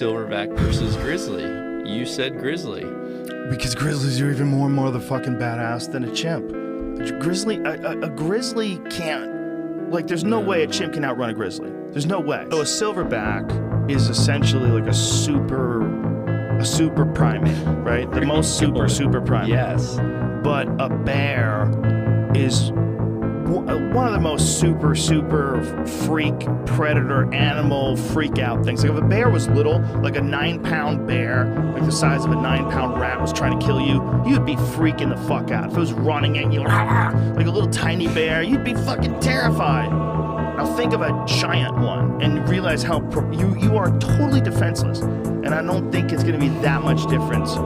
Silverback versus Grizzly. You said Grizzly. Because grizzlies are even more motherfucking badass than a chimp. A grizzly, a, a, a grizzly can't. Like, there's no way a mm. chimp can outrun a grizzly. There's no way. So a silverback is essentially like a super, a super primate, right? The most super, super primate. Yes. But a bear is w- one of the most super, super freak predator animal freak out things. Like if a bear was little, like a nine pound bear, like the size of a nine pound rat was trying to kill you, you'd be freaking the fuck out. If it was running at you, like a little tiny bear, you'd be fucking terrified. Now think of a giant one and realize how pro- you you are totally defenseless. And I don't think it's going to be that much difference